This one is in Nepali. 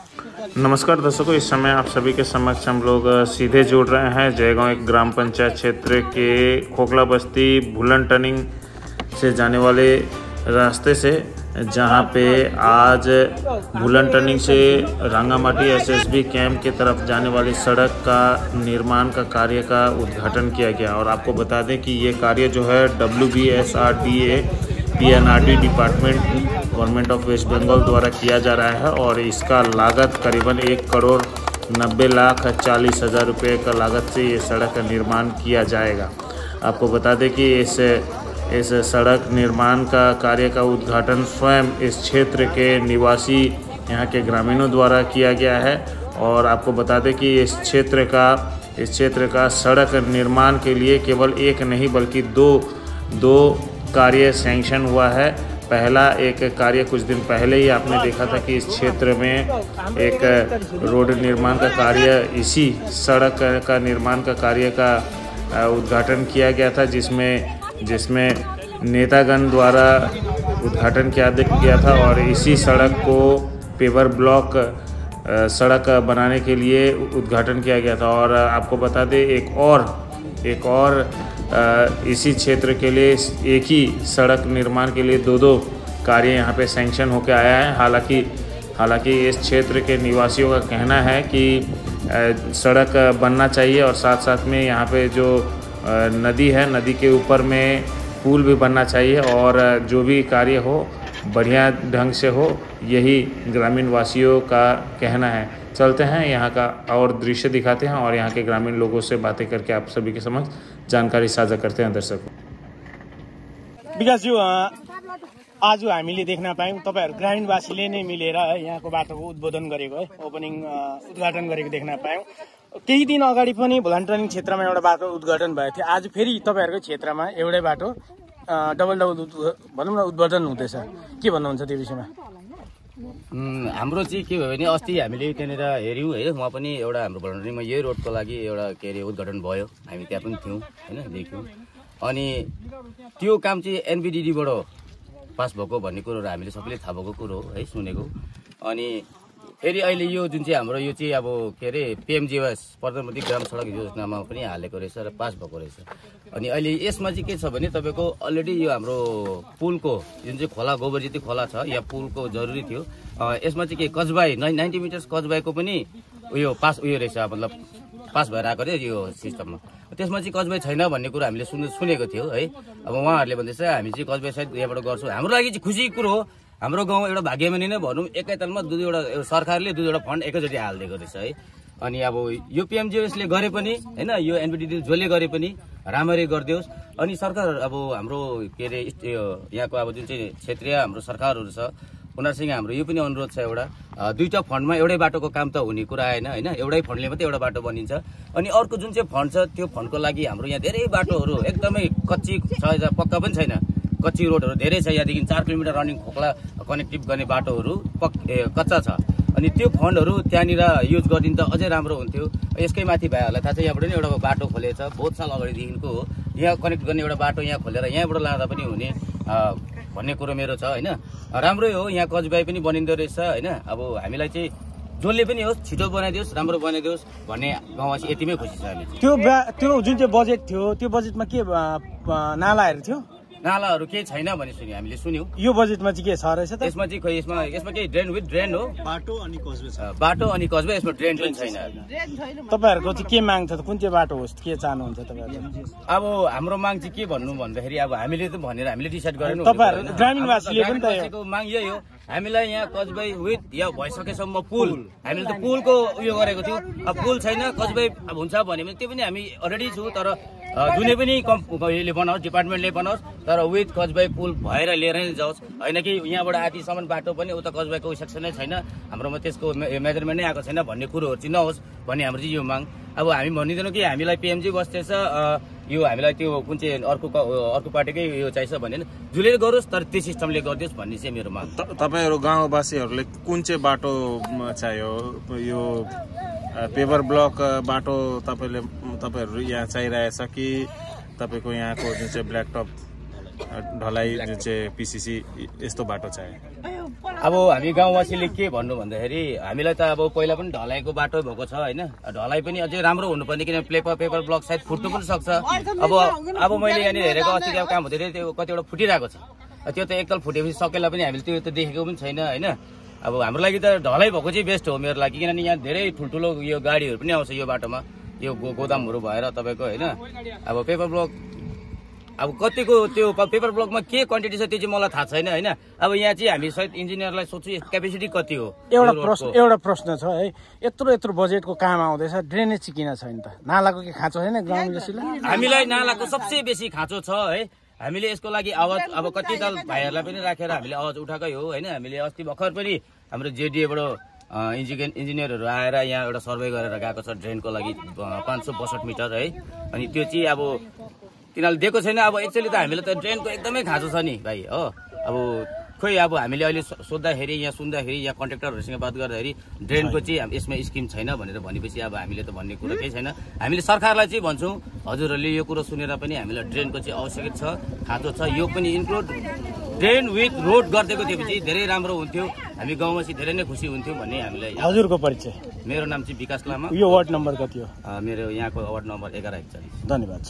नमस्कार दर्शकों, इस समय आप सभी के समक्ष हम लोग सीधे जुड़ रहे हैं जयगांव एक ग्राम पंचायत क्षेत्र के खोखला बस्ती भूलन टर्निंग से जाने वाले रास्ते से, जहाँ पे आज भुलन टर्निंग से रंगामाटी एसएसबी कैंप की तरफ़ जाने वाली सड़क का निर्माण का कार्य का उद्घाटन किया गया। और आपको बता दें कि ये कार्य जो है W B S R D A P N R D department government of West Bengal द्वारा किया जा रहा है और इसका लागत करीबन एक करोड़ नब्बे लाख चालीस हज़ार रुपये का लागत से ये सड़क का निर्माण किया जाएगा। आपको बता दें कि इस इस सड़क निर्माण का कार्य का उद्घाटन स्वयं इस क्षेत्र के निवासी यहाँ के ग्रामीणों द्वारा किया गया है और आपको बता दें कि इस क्षेत्र का, इस क्षेत्र का सड़क निर्माण के लिए केवल एक नहीं बल्कि दो दो कार्य सैंक्शन हुआ है। पहला एक कार्य कुछ दिन पहले ही आपने देखा था कि इस क्षेत्र में एक रोड निर्माण का कार्य, इसी सड़क का निर्माण का कार्य का उद्घाटन किया गया था, जिसमें जिसमें नेतागण द्वारा उद्घाटन किया गया था और इसी सड़क को पेवर ब्लॉक सड़क बनाने के लिए उद्घाटन किया गया था। और आपको बता दें, एक और एक और इसी क्षेत्र के लिए एक ही सड़क निर्माण के लिए दो दो कार्य यहाँ पे सैंक्शन होकर आया है। हालाँकि हालाँकि इस क्षेत्र के निवासियों का कहना है कि सड़क बनना चाहिए और साथ साथ में यहाँ पे जो नदी है, नदी के ऊपर में पुल भी बनना चाहिए और जो भी कार्य हो, बढ़िया ढंग से हो, यही ग्रामीण वासियों का कहना है। चलते हैं यहाँ का और दृश्य दिखाते हैं और यहाँ के ग्रामीण लोगों से बातें करके आप सभी के समक्ष जानकारी साझा करते हैं दर्शकों। अँ, आज हामीले देख्न पायौँ तपाईँहरू ग्रामीणवासीले नै मिलेर यहाँको बाटोको उद्बोधन गरेको है ओपनिङ उद्घाटन गरेको देख्न पायौँ। दिन अगाडि पनि भोलान्टरिङ क्षेत्रमा एउटा बाटो उद्घाटन भएको थियो। आज फेरि तपाईँहरूको क्षेत्रमा एउटै बाटो डबल डबल उद्घ- भनौँ न उद्घाटन हुँदैछ। के भन्नुहुन्छ त्यो उम्, हाम्रो चाहिँ के भयो भने अस्ति हामीले त्यहाँनिर हेऱ्यौँ है उहाँ पनि एउटा हाम्रो भलन्टरीमा यही रोडको लागि एउटा के अरे उद्घाटन भयो। हामी त्यहाँ पनि थियौँ होइन देख्यौँ। अनि त्यो काम चाहिँ एनबिडिडीबाट पास भएको भन्ने कुरोहरू हामीले सबैले थाहा भएको कुरो हो है सुनेको। अनि फेरि अहिले यो जुन चाहिँ हाम्रो यो चाहिँ अब के अरे पिएमजिएस प्रधानमन्त्री ग्राम सडक योजनामा पनि हालेको रहेछ र पास भएको रहेछ। अनि अहिले यसमा चाहिँ के छ भने तपाईँको अलरेडी यो हाम्रो पुलको जुन चाहिँ खोला गोबरजिती खोला छ या पुलको जरुरी थियो यसमा चाहिँ के कजबाई नाइ नाइन्टी मिटर्स कजबाईको पनि उयो पास उयो रहेछ मतलब पास भएर आएको रे यो सिस्टममा। त्यसमा चाहिँ कजबाई छैन भन्ने कुरो हामीले सुन सुनेको थियो है। अब उहाँहरूले भन्दैछ हामी चाहिँ कजबाई सहित यहाँबाट गर्छौँ। हाम्रो लागि चाहिँ खुसीको कुरो हो। हाम्रो गाउँ एउटा भाग्यमानी नै भनौँ एकैतालमा दुई दुईवटा सरकारले दुई दुईवटा फन्ड एकैचोटि हालिदिएको रहेछ है। अनि अब यो पिएमजिएसले गरे पनि होइन यो एनबिडिडी जसले गरे पनि राम्ररी गरिदियोस्। अनि सरकार अब हाम्रो के अरे यहाँको अब जुन चाहिँ क्षेत्रीय हाम्रो सरकारहरू छ उनीहरूसँग हाम्रो यो पनि अनुरोध छ एउटा। दुईवटा फन्डमा एउटै बाटोको काम त हुने कुरा आएन होइन एउटै फन्डले मात्रै एउटा बाटो बनिन्छ। अनि अर्को जुन चाहिँ फन्ड छ त्यो फन्डको लागि हाम्रो यहाँ धेरै बाटोहरू एकदमै कच्ची छ पक्का पनि छैन। कच्ची रोडहरू धेरै छ। यहाँदेखि चार किलोमिटर रनिङ खोक्ला कनेक्टिभ गर्ने बाटोहरू पक ए, कच्चा छ। अनि त्यो फन्डहरू त्यहाँनिर युज गरिदिनु त अझै राम्रो हुन्थ्यो। यसकै माथि भाइहरूलाई थाहा छ यहाँबाट नि एउटा बाटो खोलेको छ बहुत साल अगाडिदेखिको हो। यहाँ कनेक्ट गर्ने एउटा बाटो यहाँ खोलेर यहाँबाट लाँदा पनि हुने भन्ने कुरो मेरो छ होइन? राम्रै हो यहाँ कजबाई पनि बनिँदो रहेछ होइन? अब हामीलाई चाहिँ जसले पनि होस् छिटो बनाइदियोस् राम्रो बनाइदियोस् भन्ने गाउँवासी यतिमै खुसी छ हामी। त्यो त्यो जुन चाहिँ बजेट थियो त्यो बजेटमा के नालाहरू थियो? नालाहरू केही छैन भने सुन्यो हामीले सुन्यौँ। यो बजेटमा चाहिँ के छ रहेछ त? यसमा चाहिँ खोइ यसमा यसमा केही ड्रेन विथ ड्रेन हो। बाटो अनि कस्बे छ। बाटो अनि कजबा यसमा ड्रेन पनि छैन। तपाईँहरूको चाहिँ के माग छ त? कुन चाहिँ बाटो होस्? के चाहनुहुन्छ तपाईँहरू? अब हाम्रो माग चाहिँ के भन्नु भन्दाखेरि अब हामीले त भनेर हामीले डिसाइड गरेर तपाईँहरू ग्रामीणवासीले पनि त यो- माग यही हो। हामीलाई यहाँ कजबाई विथ या भइसकेसम्म पुल। हामीले त पुलको उयो गरेको थियौँ। अब पुल छैन कजबाई अब हुन्छ भन्यो भने त्यो पनि हामी अलरेडी छु तर जुनै पनि कम् यसले बनाओस् डिपार्टमेन्टले बनाओस् तर विथ कजबाई पुल भएर लिएर नै जाओस्। होइन कि यहाँबाट आदिसम्म बाटो पनि उता कजबाईको सेक्सनै छैन। हाम्रोमा त्यसको मेजरमेन्ट नै आएको छैन भन्ने कुरोहरू चाहिँ नहोस् भन्ने हाम्रो चाहिँ यो माग। अब हामी भनिदिनु कि हामीलाई पिएमजी बस्दैछ यो हामीलाई त्यो कुन चाहिँ अर्को अर्को पार्टीकै यो चाहिन्छ भने जसले गरोस् तर त्यो सिस्टमले गरिदियोस् भन्ने चाहिँ मेरो माग तपाईँहरू गाउँवासीहरूले कुन चाहिँ बाटो चाहियो? यो पेपर ब्लक बाटो तपाईँले तपाईँहरू यहाँ चाहिरहेछ कि तपाईँको यहाँको जुन चाहिँ ब्ल्याक टप अ, ढलाइ जुन चाहिँ पिसिसी यस्तो बाटो चाहियो? अब हामी गाउँवासीले के भन्नु भन्दाखेरि हामीलाई त अब पहिला पनि ढलाइको बाटो भएको छ होइन? ढलाइ पनि अझै राम्रो हुनुपर्ने किनभने पेपर पेपर ब्लक सायद फुट्नु पनि सक्छ। अब अब मैले यहाँनिर हेरेको अस्ति त्यहाँ काम हुँदै त्यो कतिवटा फुटिरहेको छ। त्यो त एकताल फुटेपछि सकेला पनि हामीले त्यो त देखेको पनि छैन होइन? अब हाम्रो लागि त ढलाइ भएको चाहिँ बेस्ट हो मेरो लागि किनभने यहाँ धेरै ठुल्ठुलो यो गाडीहरू पनि आउँछ यो बाटोमा यो गोदामहरू भएर तपाईँको होइन? अब पेपर ब्लक अब कतिको त्यो पेपर ब्लकमा के क्वान्टिटी छ त्यो चाहिँ मलाई थाहा छैन होइन? अब यहाँ चाहिँ हामी सायद इन्जिनियरलाई सोध्छु क्यापेसिटी कति हो? एउटा यो प्रश्न? एउटा प्रश्न छ है? यत्रो यत्रो बजेटको काम आउँदैछ ड्रेनेज चाहिँ किन छैन त? नालाको के खाँचो छैन ग्राउन्ड हामीलाई नालाको सबसे बेसी खाँचो छ है? हामीले यसको लागि आवाज अब कति ताल भाइहरूलाई पनि राखेर हामीले आवाज उठाएकै हो होइन? हामीले अस्ति भर्खर पनि हाम्रो जेडिएबाट इन्जिनियर इन्जिनियरहरू आएर यहाँ एउटा सर्वे गरेर गएको छ ड्रेनको लागि पाँच सौ बसठ मिटर है? अनि त्यो चाहिँ अब तिनीहरूले दिएको छैन। अब एक्चुअली त हामीले त ड्रेनको एकदमै खाँचो छ नि भाइ हो। अब खोइ अब हामीले अहिले सोद्धाखेरि यहाँ सुन्दाखेरि यहाँ कन्ट्राक्टरहरूसँग बात गर्दाखेरि ड्रेनको चाहिँ यसमा स्किम छैन भनेर भनेपछि अब हामीले त भन्ने कुरो केही छैन। हामीले सरकारलाई चाहिँ भन्छौँ हजुरहरूले यो कुरो सुनेर पनि हामीलाई ड्रेनको चाहिँ आवश्यक छ खाँचो छ। यो पनि इन्क्लुड ड्रेन विथ रोड गरिदिएको थिएपछि धेरै राम्रो हुन्थ्यो। हामी गाउँमा चाहिँ धेरै नै खुसी हुन्थ्यौँ भन्ने हामीलाई हजुरको परिचय। मेरो नाम चाहिँ विकास लामा। यो वार्ड नम्बर कति हो? मेरो यहाँको वार्ड नम्बर एघार एकचालिस। धन्यवाद।